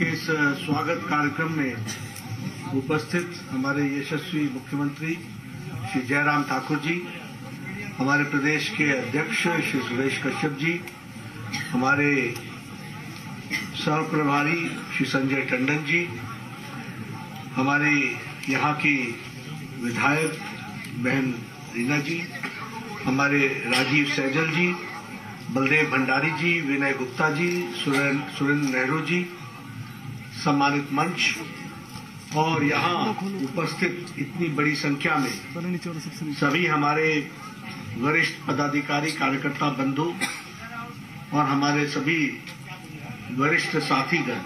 के इस स्वागत कार्यक्रम में उपस्थित हमारे यशस्वी मुख्यमंत्री श्री जयराम ठाकुर जी, हमारे प्रदेश के अध्यक्ष श्री सुरेश कश्यप जी, हमारे सह प्रभारी श्री संजय टंडन जी, हमारे यहाँ की विधायक बहन रीना जी, हमारे राजीव सैजल जी, बलदेव भंडारी जी, विनय गुप्ता जी सुरेंद्र नेहरू जी सम्मानित मंच और यहाँ उपस्थित इतनी बड़ी संख्या में सभी हमारे वरिष्ठ पदाधिकारी, कार्यकर्ता, बंधु और हमारे सभी वरिष्ठ साथीगण।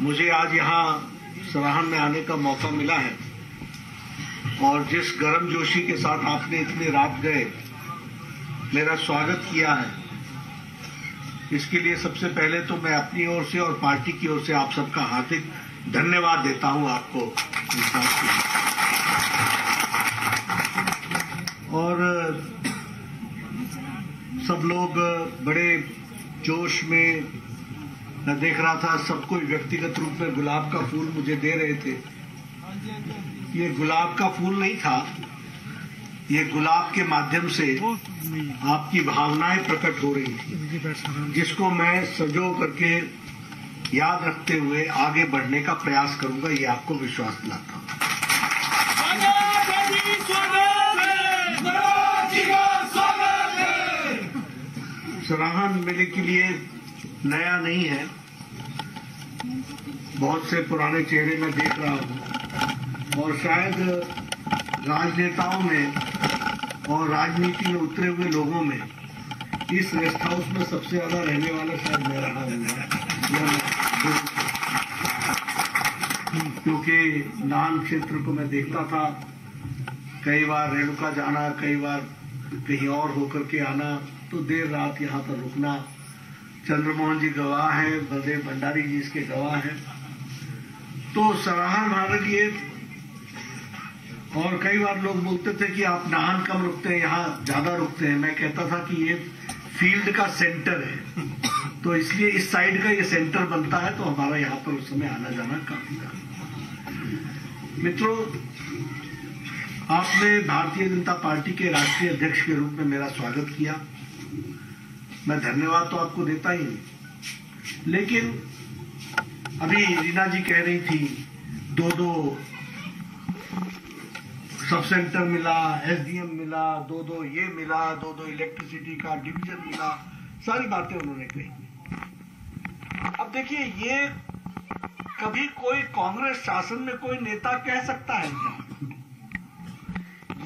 मुझे आज यहाँ सराहन में आने का मौका मिला है और जिस गर्म जोशी के साथ आपने इतने रात गए मेरा स्वागत किया है। इसके लिए सबसे पहले तो मैं अपनी ओर से और पार्टी की ओर से आप सबका हार्दिक धन्यवाद देता हूँ आपको। और, सब लोग बड़े जोश में, मैं देख रहा था सब कोई व्यक्तिगत रूप में गुलाब का फूल मुझे दे रहे थे। ये गुलाब का फूल नहीं था ये गुलाब के माध्यम से आपकी भावनाएँ प्रकट हो रही थी। जिसको मैं सजो करके याद रखते हुए आगे बढ़ने का प्रयास करूँगा ये आपको विश्वास दिलाता हूँ। सराहन मेले के लिए नया नहीं है। बहुत से पुराने चेहरे मैं देख रहा हूँ। और शायद राजनेताओं में और राजनीति में उतरे हुए लोगों में इस रेस्ट हाउस में सबसे ज़्यादा रहने वाला शायद मैं रहा हूँ। क्योंकि नान क्षेत्र को मैं देखता था। कई बार रेणुका जाना, कई बार कहीं और होकर के आना तो देर रात यहाँ पर रुकना। चंद्रमोहन जी गवाह हैं, बलदेव भंडारी जी इसके गवाह हैं। तो सराहन भारत ये और कई बार लोग बोलते थे कि आप नाहन कम रुकते हैं, यहाँ ज़्यादा रुकते हैं। मैं कहता था कि ये फ़ील्ड का सेंटर है। तो इसलिए इस साइड का ये सेंटर बनता है तो हमारा यहाँ पर उस समय आना जाना काफ़ी था। मित्रों, आपने भारतीय जनता पार्टी के राष्ट्रीय अध्यक्ष के रूप में मेरा स्वागत किया। मैं धन्यवाद तो आपको देता ही नहीं लेकिन अभी रीना जी कह रही थी दो दो सब सेंटर मिला एसडीएम मिला दो दो ये मिला दो दो इलेक्ट्रिसिटी का डिवीज़न मिला, सारी बातें उन्होंने कही। अब देखिए, ये कभी कोई कांग्रेस शासन में कोई नेता कह सकता है क्या?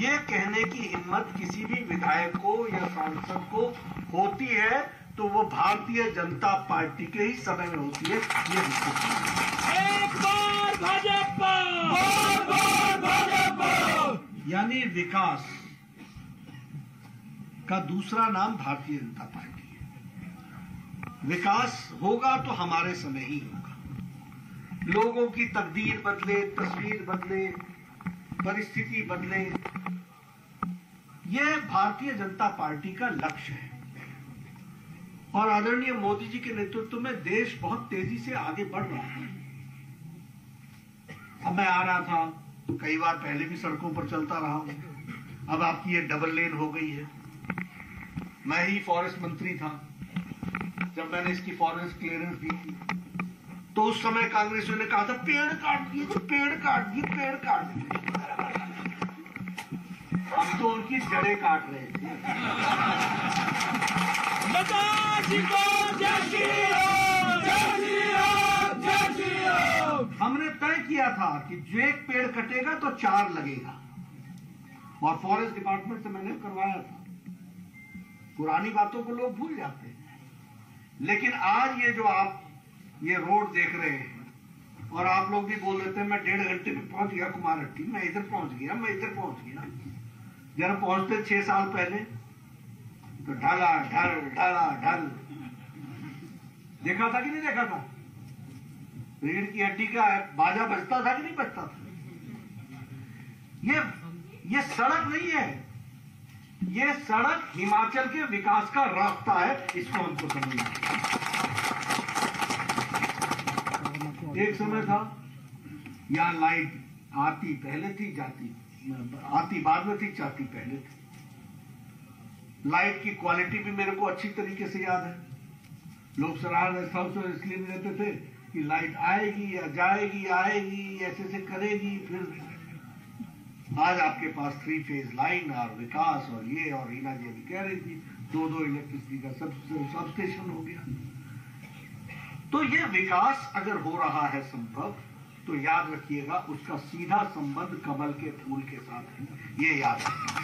ये कहने की हिम्मत किसी भी विधायक को या सांसद को होती है तो वो भारतीय जनता पार्टी के ही समय में होती है, ये एक बार भाजपा! यानी विकास का दूसरा नाम भारतीय जनता पार्टी है। विकास होगा तो हमारे समय ही होगा। लोगों की तकदीर बदले, तस्वीर बदले, परिस्थिति बदले। यह भारतीय जनता पार्टी का लक्ष्य है। और आदरणीय मोदी जी के नेतृत्व में देश बहुत तेज़ी से आगे बढ़ रहा है। अब मैं आ रहा था कई बार पहले भी सड़कों पर चलता रहा हूँ। अब आपकी ये डबल लेन हो गई है। मैं ही फॉरेस्ट मंत्री था, जब मैंने इसकी फॉरेस्ट क्लियरेंस दी थी। तो उस समय कांग्रेस ने कहा था, पेड़ काट दिए तो पेड़ काट दिए, पेड़ काट दिए। हम तो उनकी जड़ें काट रहे थे हमने तय किया था कि जो एक पेड़ कटेगा तो चार लगेगा। और फॉरेस्ट डिपार्टमेंट से मैंने करवाया था। पुरानी बातों को लोग भूल जाते हैं। लेकिन आज ये जो आप ये रोड देख रहे हैं, और आप लोग भी बोल रहे थे मैं डेढ़ घंटे में पहुँच गया कुमारहट्टी मैं इधर पहुँच गया, मैं इधर पहुँच गया। जरा पहुँचते छह साल पहले तो ढला, ढल ढला, ढल। देखा था कि नहीं देखा था? रीढ़ की हड्डी का बाजा बजता था कि नहीं बजता था? ये ये सड़क नहीं है। ये सड़क हिमाचल के विकास का रास्ता है, इसको हमको समझना एक समय था, यहाँ लाइट आती पहले थी, जाती, आती बाद में थी, जाती पहले थी। लाइट की क्वालिटी भी मेरे को अच्छी तरीके से याद है। लोग सराहना इसलिए नहीं रहते थे कि लाइट आएगी या जाएगी आएगी ऐसे ऐसे करेगी फिर आज आपके पास थ्री फ़ेज़ लाइन और विकास और ये और रीना जी अभी कह रही थी दो दो इलेक्ट्रिसिटी का सब सब स्टेशन हो गया। तो ये विकास अगर हो रहा है संभव तो याद रखिएगा उसका सीधा संबंध कमल के फूल के साथ है। ये याद रखिएगा।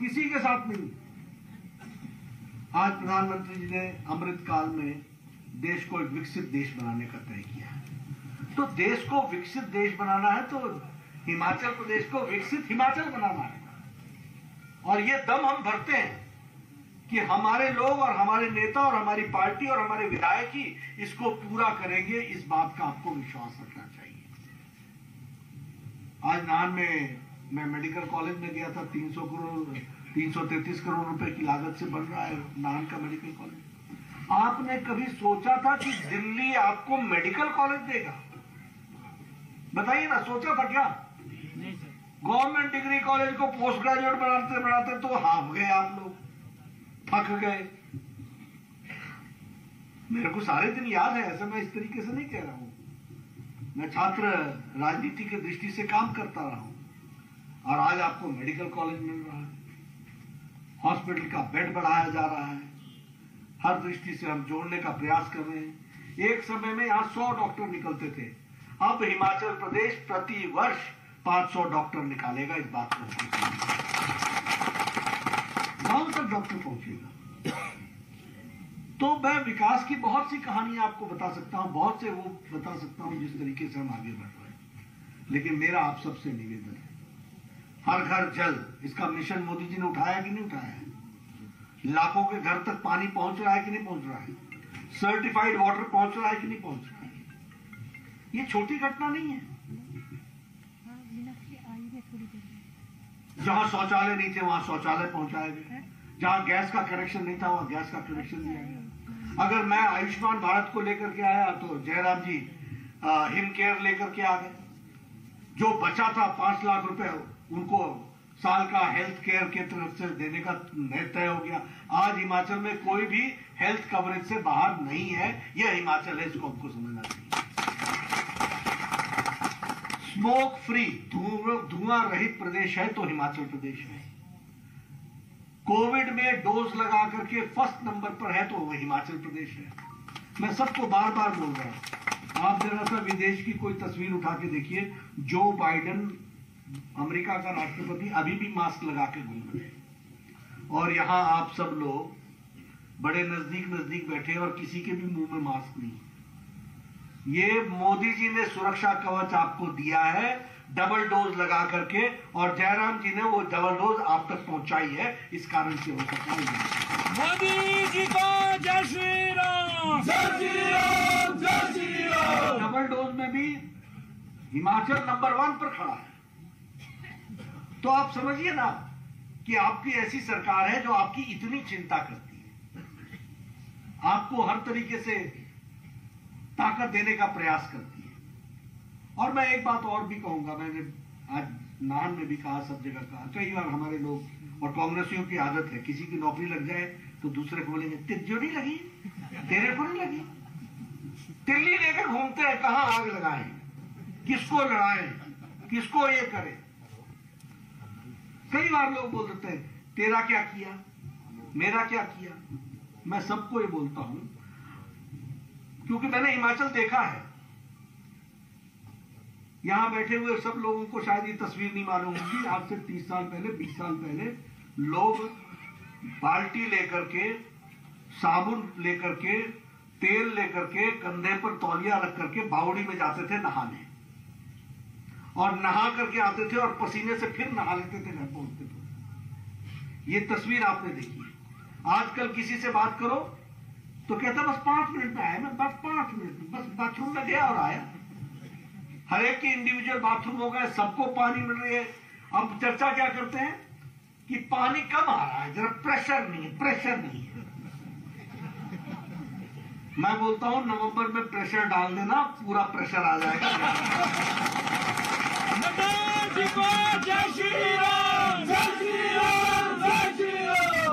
किसी के साथ नहीं। आज प्रधानमंत्री जी ने अमृत काल में देश को एक विकसित देश बनाने का तय किया है। तो देश को विकसित देश बनाना है तो हिमाचल प्रदेश को विकसित हिमाचल बनाना है। और ये दम हम भरते हैं कि हमारे लोग और हमारे नेता और हमारी पार्टी और हमारे विधायक ही इसको पूरा करेंगे, इस बात का आपको विश्वास रखना चाहिए। आज नान में मैं मेडिकल कॉलेज में गया था 300 करोड़ 333 करोड़ रुपए की लागत से बन रहा है नान का मेडिकल कॉलेज आपने कभी सोचा था कि दिल्ली आपको मेडिकल कॉलेज देगा? बताइए ना सोचा था क्या? गवर्नमेंट डिग्री कॉलेज को पोस्ट ग्रेजुएट बनाते बनाते तो हाफ़ गए आप लोग थक गए। मेरे को सारे दिन याद है ऐसा मैं इस तरीके से नहीं कह रहा हूँ। मैं छात्र राजनीति की दृष्टि से काम करता रहा हूँ और आज आपको मेडिकल कॉलेज मिल रहा है। हॉस्पिटल का बेड बढ़ाया जा रहा है। हर दृष्टि से हम जोड़ने का प्रयास कर रहे हैं। एक समय में यहाँ सौ डॉक्टर निकलते थे। अब हिमाचल प्रदेश प्रति वर्ष 500 डॉक्टर निकालेगा इस बात को। गाँव तक डॉक्टर पहुंचेगा। तो मैं विकास की बहुत सी कहानियाँ आपको बता सकता हूँ। बहुत से वो बता सकता हूँ जिस तरीके से हम आगे बढ़ रहे हैं। लेकिन मेरा आप सबसे निवेदन है। हर घर जल। इसका मिशन मोदी जी ने उठाया कि नहीं उठाया? है लाखों के घर तक पानी पहुँच रहा है कि नहीं पहुँच रहा है? सर्टिफाइड वाटर पहुँच रहा है कि नहीं पहुँच रहा है? ये छोटी घटना नहीं है। जहाँ शौचालय नहीं थे, वहाँ शौचालय पहुँचाए गए। जहाँ गैस का कनेक्शन नहीं था, वहाँ गैस का कनेक्शन दिया गया अगर मैं आयुष्मान भारत को लेकर के आया तो जयराम जी हिम केयर लेकर के आ गए। जो बचा था पाँच लाख रुपए, उनको साल का हेल्थ केयर के तरफ़ से देने का तय हो गया। आज हिमाचल में कोई भी हेल्थ कवरेज से बाहर नहीं है। यह हिमाचल है इसको हमको समझना चाहिए। स्मोक फ्री धुआँ रहित प्रदेश है तो हिमाचल प्रदेश है कोविड में डोज लगा करके फ़र्स्ट नंबर पर है तो वह हिमाचल प्रदेश है। मैं सबको बार बार बोल रहा हूँ। आप जरा सा विदेश की कोई तस्वीर उठा के देखिए। जो बाइडन अमेरिका का राष्ट्रपति अभी भी मास्क लगा के घूम रहे हैं। और यहाँ आप सब लोग बड़े नज़दीक नज़दीक बैठे और किसी के भी मुँह में मास्क नहीं। ये मोदी जी ने सुरक्षा कवच आपको दिया है डबल डोज लगा करके और जयराम जी ने वो डबल डोज आप तक पहुंचाई है इस कारण से हो सकता है। मोदी जी को जय श्री राम। जय श्री राम जय श्री डबल डोज में भी हिमाचल नंबर वन पर खड़ा है। तो आप समझिए ना कि आपकी ऐसी सरकार है जो आपकी इतनी चिंता करती है। आपको हर तरीके से ताकत देने का प्रयास करती है। और मैं एक बात और भी कहूँगा, मैंने आज नाहन में भी कहा, सब जगह कहा। कई बार हमारे लोग और कांग्रेसियों की आदत है, किसी की नौकरी लग जाए तो दूसरे को बोलेंगे नहीं लगी? तेरे को नहीं लगी? तिल्ली लेकर घूमते हैं, कहाँ आग लगाए? किसको लड़ाए? किसको ये करे? कई बार लोग बोल देते हैं, तेरा क्या किया? मेरा क्या किया? मैं सबको ये बोलता हूँ, क्योंकि मैंने हिमाचल देखा है। यहाँ बैठे हुए सब लोगों को शायद ये तस्वीर नहीं मालूम होगी, आज से तीस साल पहले, बीस साल पहले लोग बाल्टी लेकर के, साबुन लेकर के तेल लेकर के कंधे पर तौलिया रख करके बावड़ी में जाते थे नहाने। और नहा करके आते थे और पसीने से फिर नहा लेते थे घर पहुँचते थे। ये तस्वीर आपने देखी है। आजकल किसी से बात करो तो कहता बस पाँच मिनट में आया मैं, बस पाँच मिनट बस बाथरूम में गया और आया। हर एक के इंडिविजुअल बाथरूम हो गए, सबको पानी मिल रही है। अब चर्चा क्या करते हैं कि पानी कम आ रहा है? जरा प्रेशर नहीं है प्रेशर नहीं है। मैं बोलता हूँ, नवंबर में प्रेशर डाल देना, पूरा प्रेशर आ जाएगा।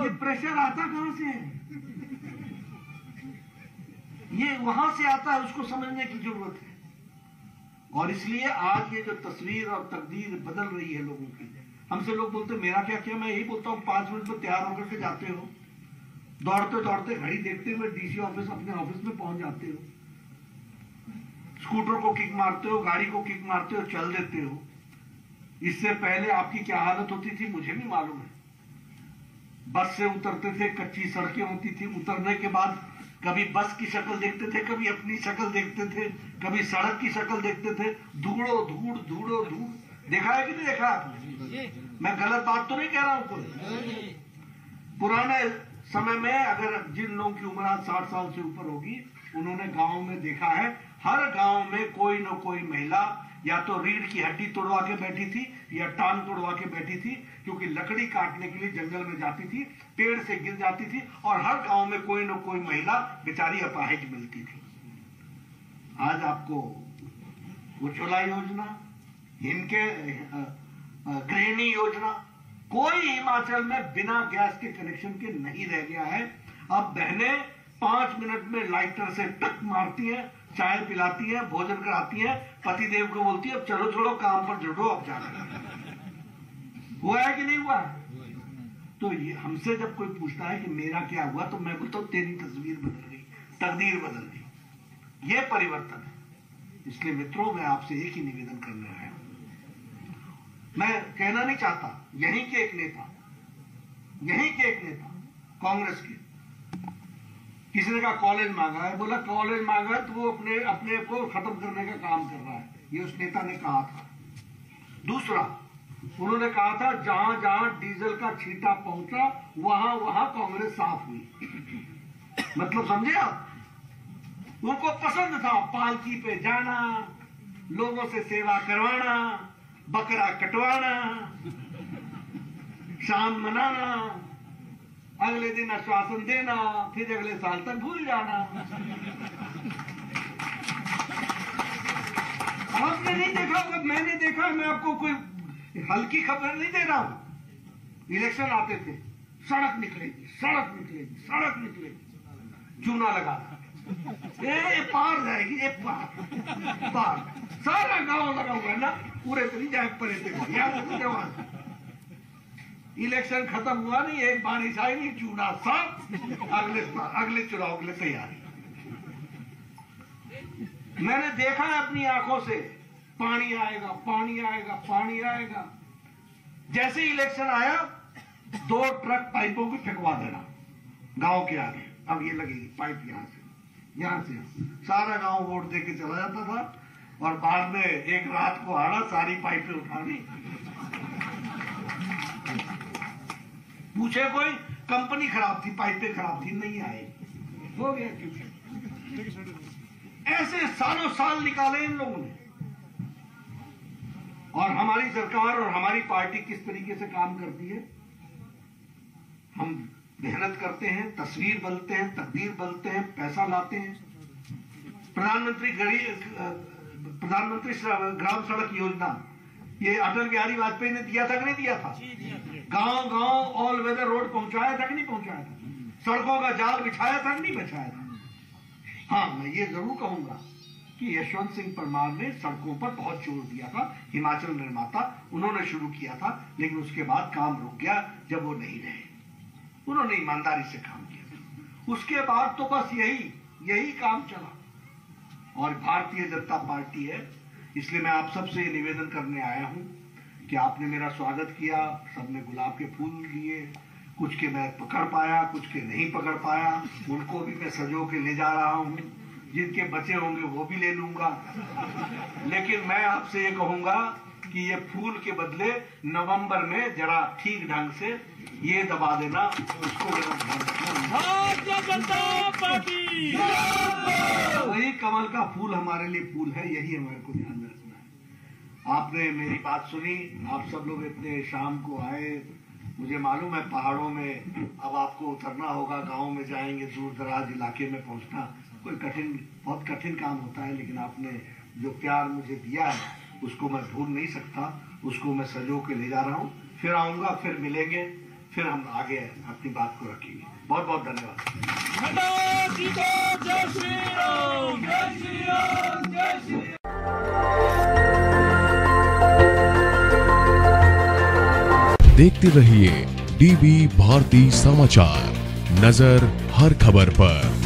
ये प्रेशर आता कहाँ से है? ये वहाँ से आता है, उसको समझने की ज़रूरत है। और इसलिए आज ये जो तस्वीर और तकदीर बदल रही है लोगों की, हमसे लोग बोलते मेरा क्या किया, मैं यही बोलता हूँ, पाँच मिनट में तैयार होकर के जाते हो। दौड़ते दौड़ते घड़ी देखते हुए डीसी ऑफ़िस अपने ऑफ़िस में पहुँच जाते हो। स्कूटर को किक मारते हो गाड़ी को किक मारते हो चल देते हो। इससे पहले आपकी क्या हालत होती थी मुझे भी मालूम है। बस से उतरते थे कच्ची सड़कें होती थी। उतरने के बाद कभी बस की शक्ल देखते थे कभी अपनी शक्ल देखते थे कभी सड़क की शक्ल देखते थे। धूड़ो धूड़ धूड़ो धूड़। देखा है कि नहीं देखा? आपने मैं गलत बात तो नहीं कह रहा हूँ कोई। पुराने समय में अगर जिन लोगों की उम्र आज साठ साल से ऊपर होगी, उन्होंने गाँव में देखा है, हर गाँव में कोई न कोई महिला या तो रीढ़ की हड्डी तोड़वा के बैठी थी या टांग तोड़वा के बैठी थी, क्योंकि लकड़ी काटने के लिए जंगल में जाती थी, पेड़ से गिर जाती थी और हर गाँव में कोई न कोई महिला बेचारी अपाहिज मिलती थी। आज आपको उज्ज्वला योजना इनके गृहिणी योजना कोई हिमाचल में बिना गैस के कनेक्शन के नहीं रह गया है। अब बहनें पाँच मिनट में लाइटर से टक मारती हैं, चाय पिलाती हैं, भोजन कराती हैं, पतिदेव को बोलती है, अब चलो छोड़ो काम पर जुड़ो अब जाना हुआ है कि नहीं हुआ तो ये हमसे जब कोई पूछता है कि मेरा क्या हुआ तो मैं बोलता हूँ, तेरी तस्वीर बदल गई, तकदीर बदल गई। ये परिवर्तन है। इसलिए मित्रों, मैं आपसे एक ही निवेदन करने हूँ मैं कहना नहीं चाहता। यहीं के एक नेता। यहीं के एक नेता। कांग्रेस के। किसी ने कहा, कॉलेज मांगा है। बोला, कॉलेज मांगा है तो वो अपने अपने को खत्म करने का काम कर रहा है। ये उस नेता ने कहा था। दूसरा, उन्होंने कहा था, जहाँ जहाँ डीजल का छीटा पहुँचा, वहाँ वहाँ कांग्रेस साफ़ हुई। मतलब समझे आप? उनको पसंद था पालकी पे जाना, लोगों से सेवा करवाना बकरा कटवाना, शाम मनाना, अगले दिन आश्वासन देना, फिर अगले साल तक भूल जाना। आपने नहीं देखा होगा, मैंने देखा मैं आपको कोई हल्की खबर नहीं दे रहा हूँ। इलेक्शन आते थे, सड़क निकलेगी सड़क निकलेगी सड़क निकलेगी। चूना लगा ए पार जाएगी, ए पार पार। सारा गाँव लगा हुआ ना? पूरे तो जाए परे थे। याद इलेक्शन खत्म हुआ नहीं, एक बारिश आई नहीं, चूना सब अगले अगले चुनाव के लिए तैयारी। मैंने देखा है अपनी आँखों से, पानी आएगा पानी आएगा पानी आएगा। जैसे इलेक्शन आया, दो ट्रक पाइपों को फेंकवा देना, गाँव के आगे। अब ये लगेगी, पाइप यहाँ से यहाँ से सारा गाँव वोट दे के चला जाता था। और बाद में एक रात को आना, सारी पाइपें उठानी। पूछे कोई, कंपनी खराब थी, पाइपें खराब थी, नहीं आए हो गया क्यों ऐसे सालों साल निकाले इन लोगों ने। और हमारी सरकार और हमारी पार्टी किस तरीके से काम करती है? हम मेहनत करते हैं, तस्वीर बदलते हैं, तकदीर बदलते हैं, पैसा लाते हैं। प्रधानमंत्री गरीब प्रधानमंत्री ग्राम सड़क योजना। ये अटल बिहारी वाजपेयी ने दिया था कि नहीं दिया था? गाँव गाँव ऑल वेदर रोड पहुँचाया था कि नहीं पहुँचाया था? सड़कों का जाल बिछाया था कि नहीं बिछाया था? हाँ मैं ये ज़रूर कहूँगा कि यशवंत सिंह परमार ने सड़कों पर बहुत ज़ोर दिया था। हिमाचल निर्माता उन्होंने शुरू किया था लेकिन उसके बाद काम रुक गया जब वो नहीं रहे। उन्होंने ईमानदारी से काम किया था। उसके बाद तो बस यही यही काम चला। और भारतीय जनता पार्टी है, इसलिए मैं आप सबसे निवेदन करने आया हूँ कि आपने मेरा स्वागत किया, सबने गुलाब के फूल लिए, कुछ के मैं पकड़ पाया, कुछ के नहीं पकड़ पाया, उनको भी मैं सजो के ले जा रहा हूँ। जिनके बचे होंगे वो भी ले लूँगा। लेकिन मैं आपसे ये कहूँगा कि ये फूल के बदले नवंबर में जरा ठीक ढंग से ये दबा देना उसको वही कमल का फूल हमारे लिए फूल है यही हमारे को ध्यान में रखना है। आपने मेरी बात सुनी आप सब लोग इतने शाम को आए। मुझे मालूम है पहाड़ों में अब आपको उतरना होगा गाँव में जाएँगे दूर दराज इलाके में पहुँचना। कोई कठिन बहुत कठिन काम होता है लेकिन आपने जो प्यार मुझे दिया है उसको मैं भूल नहीं सकता उसको मैं सजो के ले जा रहा हूँ। फिर आऊँगा फिर मिलेंगे फिर हम आगे अपनी बात को रखेंगे। बहुत बहुत धन्यवाद नेताजी को जय श्री राम जय श्री राम जय श्री देखते रहिए डीवी भारती समाचार नज़र हर खबर पर।